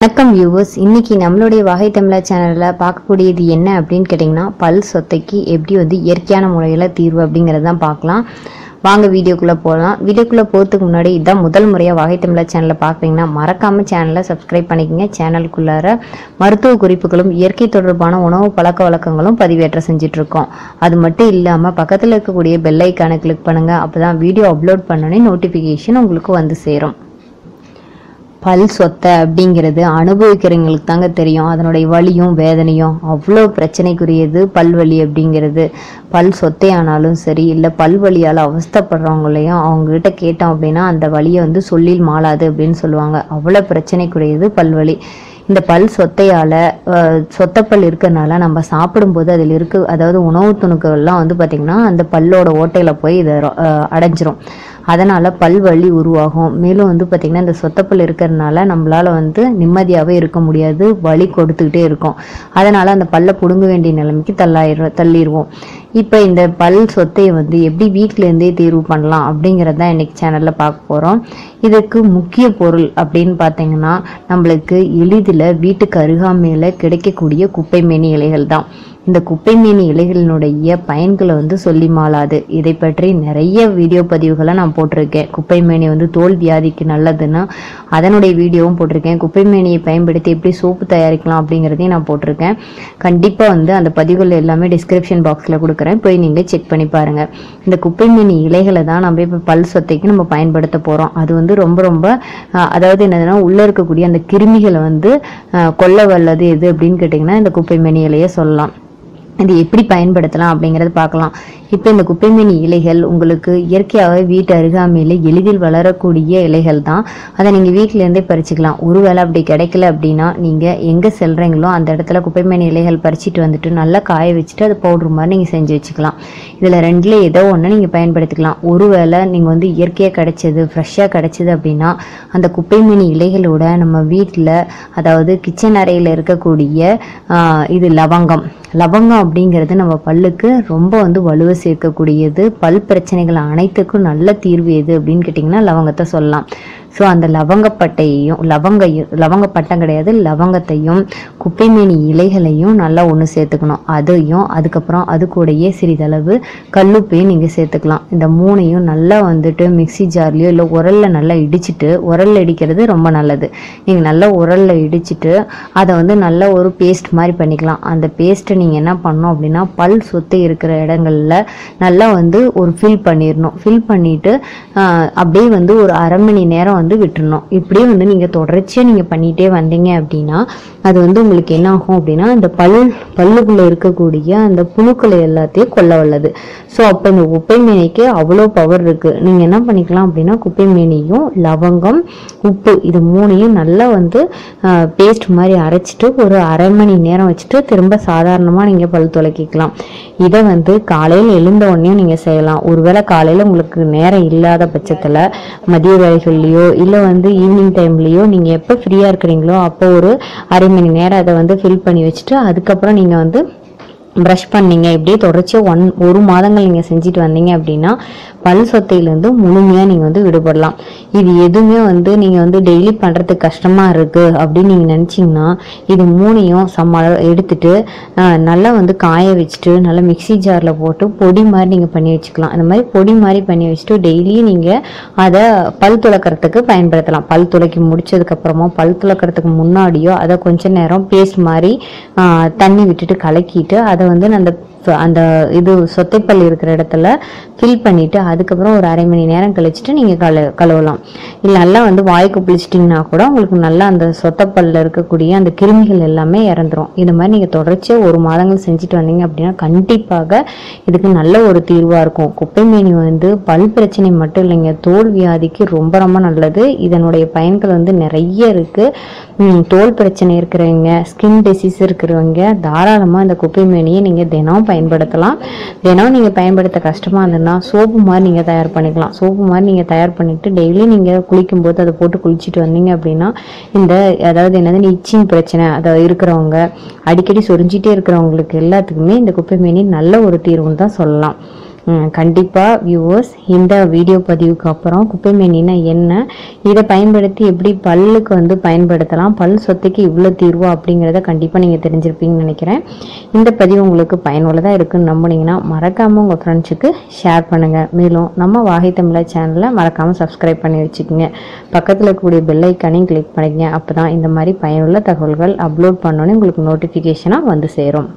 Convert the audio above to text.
வணக்கம் வியூவர்ஸ் இன்னைக்கு நம்மளுடைய வகை தமிழா சேனலில் பார்க்கக்கூடியது என்ன அப்படின்னு கேட்டிங்கன்னா பல் சொத்தைக்கு எப்படி வந்து இயற்கையான முறையில் தீர்வு அப்படிங்கிறது தான் பார்க்கலாம். வாங்க வீடியோக்குள்ளே போகலாம் வீடியோக்குள்ளே போகிறதுக்கு முன்னாடி இதான் முதல் முறையாக வகை தமிழா சேனலை பார்க்குறீங்கன்னா மறக்காமல் சேனலை சப்ஸ்கிரைப் பண்ணிக்கங்க. சேனலுக்குள்ளார மருத்துவ குறிப்புகளும் இயற்கை தொடர்பான உணவு பழக்க வழக்கங்களும் பதிவேற்றம் செஞ்சிட்ருக்கோம். அது மட்டும் இல்லாமல் பக்கத்தில் இருக்கக்கூடிய பெல்லைக்கான கிளிக் பண்ணுங்கள் அப்போ தான் வீடியோ அப்லோட் பண்ணோன்னே நோட்டிஃபிகேஷன் உங்களுக்கு வந்து சேரும். பல் சொத்தை அப்படிங்கிறது அனுபவிக்கிறவங்களுக்கு தாங்க தெரியும். அதனுடைய வலியும் வேதனையும் அவ்வளோ பிரச்சனைக்குரியது பல்வலி அப்படிங்கிறது. பல் சொத்தை ஆனாலும் சரி இல்லை பல்வலியால் அவஸ்தைப்படுறவங்களையும் அவங்ககிட்ட கேட்டோம் அப்படின்னா அந்த வலியை வந்து சொல்லில் மாளாது அப்படின்னு சொல்லுவாங்க. அவ்வளோ பிரச்சனைக்குரியது பல்வலி இந்த பல் சொத்தையால் சொத்தப்பல் இருக்கிறனால நம்ம சாப்பிடும்போது அதில் இருக்கு அதாவது உணவு துணுக்கள்லாம் வந்து பார்த்திங்கன்னா அந்த பல்லோட ஓட்டையில் போய் இதை அடைஞ்சிரும். அதனால் பல் வலி உருவாகும். மேலும் வந்து பார்த்திங்கன்னா இந்த சொத்தப்பல் இருக்கிறதுனால நம்மளால் வந்து நிம்மதியாகவே இருக்க முடியாது. வலி கொடுத்துக்கிட்டே இருக்கும். அதனால் அந்த பல்லை பிடுங்க வேண்டிய நிலைமைக்கு தள்ளாயிரும் தள்ளிடுவோம் இப்போ இந்த பல் சொத்தையை வந்து எப்படி வீட்டிலேருந்தே தீர்வு பண்ணலாம் அப்படிங்கிறது தான் இன்றைக்கி சேனலில் பார்க்க போகிறோம் இதுக்கு முக்கிய பொருள் அப்படின்னு பார்த்தீங்கன்னா நம்மளுக்கு எளிதில் வீட்டுக்கு அருகாமையில் கிடைக்கக்கூடிய குப்பை மேனி இலைகள் தான். இந்த குப்பை மேனி இலைகளினுடைய பயன்களை வந்து சொல்லி மாளாது. இதை பற்றி நிறைய வீடியோ பதிவுகளை நான் போட்டிருக்கேன். குப்பை மேனி வந்து தோல் வியாதிக்கு நல்லதுன்னா அதனுடைய வீடியோவும் போட்டிருக்கேன். குப்பை மேனியை பயன்படுத்தி எப்படி சோப்பு தயாரிக்கலாம் அப்படிங்கிறதையும் நான் போட்டிருக்கேன். கண்டிப்பாக வந்து அந்த பதிவுகள் எல்லாமே டிஸ்கிரிப்ஷன் பாக்ஸில் கொடுக்குறேன். போய் நீங்கள் செக் பண்ணி பாருங்கள் இந்த குப்பை மேனி இலைகளை தான் நம்ம இப்போ பல் சொத்தைக்கு நம்ம பயன்படுத்த போகிறோம் அது வந்து ரொம்ப ரொம்ப அதாவது என்னதுன்னா உள்ளே இருக்கக்கூடிய அந்த கிருமிகளை வந்து கொல்ல வல்லது எது அப்படின்னு கேட்டிங்கன்னா இந்த குப்பை மேனி இலையை சொல்லலாம். இது எப்படி பயன்படுத்தலாம் அப்படிங்கிறத பார்க்கலாம். இப்போ இந்த குப்பைமேனி இலைகள் உங்களுக்கு இயற்கையாகவே வீட்டு அருகாமையில் எளிதில் வளரக்கூடிய இலைகள் தான். அதை நீங்கள் வீட்டிலேருந்தே பறிச்சுக்கலாம். ஒருவேளை அப்படி கிடைக்கல அப்படின்னா நீங்கள் எங்கே செல்கிறீங்களோ அந்த இடத்துல குப்பைமேனி இலைகள் பறிச்சிட்டு வந்துட்டு நல்லா காய வச்சுட்டு அது பவுட்ரு மாதிரி நீங்கள் செஞ்சு வச்சுக்கலாம். இதில் ரெண்டில் ஏதோ ஒன்று நீங்கள் பயன்படுத்திக்கலாம். ஒருவேளை நீங்கள் வந்து இயற்கையாக கிடைச்சது ஃப்ரெஷ்ஷாக கிடைச்சது அப்படின்னா அந்த குப்பைமேனி இலைகளோட நம்ம வீட்டில் அதாவது கிச்சன் அறையில் இருக்கக்கூடிய இது லவங்கம். லவங்கம் அப்படிங்கிறது நம்ம பல்லுக்கு ரொம்ப வந்து வலுவை சேர்க்கக்கூடியது. பல் பிரச்சனைகள் அனைத்துக்கும் நல்ல தீர்வு எது அப்படின்னு கேட்டிங்கன்னா லவங்கத்தை சொல்லலாம். ஸோ அந்த லவங்கப்பட்டையையும் லவங்கையும் லவங்கப்பட்டம் கிடையாது லவங்கத்தையும் குப்பைமேனி இலைகளையும் நல்லா ஒன்று சேர்த்துக்கணும். அதையும் அதுக்கப்புறம் அது கூடயே சிறிதளவு கல்லுப்பையும் நீங்கள் சேர்த்துக்கலாம். இந்த மூணையும் நல்லா வந்துட்டு மிக்ஸி ஜார்லேயோ இல்லை உரல்ல நல்லா இடிச்சிட்டு உரல்ல இடிக்கிறது ரொம்ப நல்லது. நீங்கள் நல்லா உரல்ல இடிச்சிட்டு அதை வந்து நல்ல ஒரு பேஸ்ட் மாதிரி பண்ணிக்கலாம். அந்த பேஸ்ட்டை நீங்கள் என்ன பண்ணணும் அப்படின்னா பல் சொத்து இருக்கிற இடங்களில் நல்லா வந்து ஒரு ஃபில் பண்ணிடணும். ஃபில் பண்ணிவிட்டு அப்படியே வந்து ஒரு அரை மணி நேரம் வந்து விட்டுறணும். இப்படியே வந்து நீங்கள் தொடர்ச்சியாக நீங்கள் பண்ணிகிட்டே வந்தீங்க அப்படின்னா அது வந்து உங்களுக்கு என்ன ஆகும் அப்படின்னா இந்த பல் பல்லுக்குள்ளே இருக்கக்கூடிய அந்த புழுக்களை எல்லாத்தையும் கொல்ல வல்லது. ஸோ அப்போ இந்த குப்பை மேனிக்கு அவ்வளோ பவர் இருக்குது நீங்கள் என்ன பண்ணிக்கலாம் அப்படின்னா குப்பை மேனியும் லவங்கம் உப்பு இது மூணையும் நல்லா வந்து பேஸ்ட் மாதிரி அரைச்சிட்டு ஒரு அரை மணி நேரம் வச்சுட்டு திரும்ப சாதாரணமாக நீங்கள் பல் துலக்கிக்கலாம். இதை வந்து காலையில் எழுந்த உடனே நீங்கள் செய்யலாம். ஒருவேளை காலையில் உங்களுக்கு நேரம் இல்லாத பட்சத்தில் மதிய வேலைகள்லையோ இல்லை வந்து ஈவினிங் டைம்லேயோ நீங்கள் எப்போ ஃப்ரீயாக இருக்கிறீங்களோ அப்போ ஒரு அரை மணி நேரம் அதை வந்து ஃபில் பண்ணி வச்சுட்டு அதுக்கப்புறம் நீங்கள் வந்து ப்ரஷ் பண்ணீங்க. இப்படியே தொடர்ச்சியாக ஒன் ஒரு மாதங்கள் நீங்கள் செஞ்சுட்டு வந்தீங்க அப்படின்னா பல் சொத்தையிலேருந்து முழுமையாக நீங்கள் வந்து விடுபடலாம். இது எதுவுமே வந்து நீங்கள் வந்து டெய்லி பண்ணுறதுக்கு கஷ்டமாக இருக்குது அப்படின்னு நீங்கள் நினச்சிங்கன்னா இது மூணையும் சம்ம எடுத்துட்டு நல்லா வந்து காய வச்சுட்டு நல்லா மிக்ஸி ஜாரில் போட்டு பொடி மாதிரி நீங்கள் பண்ணி வச்சுக்கலாம். இந்த மாதிரி பொடி மாதிரி பண்ணி வச்சுட்டு டெய்லியும் நீங்கள் அதை பல் துளக்கிறதுக்கு பயன்படுத்தலாம். பல் துளக்கி முடிச்சதுக்கப்புறமா பல் துளக்கிறதுக்கு முன்னாடியோ அதை கொஞ்ச நேரம் பேஸ்ட் மாதிரி தண்ணி விட்டுட்டு கலக்கிட்டு அதை வந்து அந்த அந்த இது சொத்தைப்பல் இருக்கிற இடத்துல ஃபில் பண்ணிவிட்டு அதுக்கப்புறம் ஒரு அரை மணி நேரம் கழிச்சிட்டு நீங்கள் கழு கழுவலாம். இல்லை நல்லா வந்து வாய்க்கு பிடிச்சிட்டிங்கன்னா கூட உங்களுக்கு நல்லா அந்த சொத்தைப்பல்ல இருக்கக்கூடிய அந்த கிருமிகள் எல்லாமே இறந்துரும். இது மாதிரி நீங்கள் தொடர்ச்சியாக ஒரு மாதங்கள் செஞ்சுட்டு வந்தீங்க அப்படின்னா கண்டிப்பாக இதுக்கு நல்ல ஒரு தீர்வாக இருக்கும். குப்பை மீனி வந்து பல் பிரச்சனை மட்டும் இல்லைங்க. தோல் வியாதிக்கு ரொம்ப ரொம்ப நல்லது. இதனுடைய பயன்கள் வந்து நிறைய இருக்குது தோல் பிரச்சனை இருக்கிறவங்க ஸ்கின் டிசீஸ் இருக்கிறவங்க தாராளமாக இந்த குப்பை மேனியை நீங்கள் தினம் பயன்படுத்தலாம். தினம் நீங்கள் பயன்படுத்த கஷ்டமாக இருந்ததுன்னா சோப்பு மாதிரி நீங்கள் தயார் பண்ணிக்கலாம். சோப்பு மாதிரி நீங்கள் தயார் பண்ணிவிட்டு டெய்லி நீங்கள் குளிக்கும்போது அதை போட்டு குளிச்சுட்டு வந்தீங்க அப்படின்னா இந்த அதாவது என்னது இச்சிங் பிரச்சனை அதாவது இருக்கிறவங்க அடிக்கடி சொரிஞ்சிட்டே இருக்கிறவங்களுக்கு எல்லாத்துக்குமே இந்த குப்பை மேனி நல்ல ஒரு தீர்வுன்னு தான் சொல்லலாம். கண்டிப்பாக வியூவர்ஸ் இந்த வீடியோ பதிவுக்கு அப்புறம் குப்பைமேனினா என்ன? இதை பயன்படுத்தி எப்படி பல்லுக்கு வந்து பயன்படுத்தலாம்? பல் சொத்துக்கு இவ்வளோ தீர்வா அப்படிங்கிறத கண்டிப்பாக நீங்கள் தெரிஞ்சிருப்பீங்கன்னு நினைக்கிறேன். இந்த பதிவு உங்களுக்கு பயனுள்ளதாக இருக்குன்னு நம்புனீங்கன்னா மறக்காமல் உங்கள் ஃப்ரெண்ட்ஸுக்கு ஷேர் பண்ணுங்கள் மேலும் நம்ம வாகை தமிழா சேனலை மறக்காமல் சப்ஸ்கிரைப் பண்ணி வச்சுக்கோங்க. பக்கத்தில் இருக்கக்கூடிய பெல் ஐக்கானையும் கிளிக் பண்ணிக்கங்க. அப்போ தான் இந்த மாதிரி பயனுள்ள தகவல்கள் அப்லோட் பண்ணோன்னே உங்களுக்கு நோட்டிஃபிகேஷனாக வந்து சேரும்.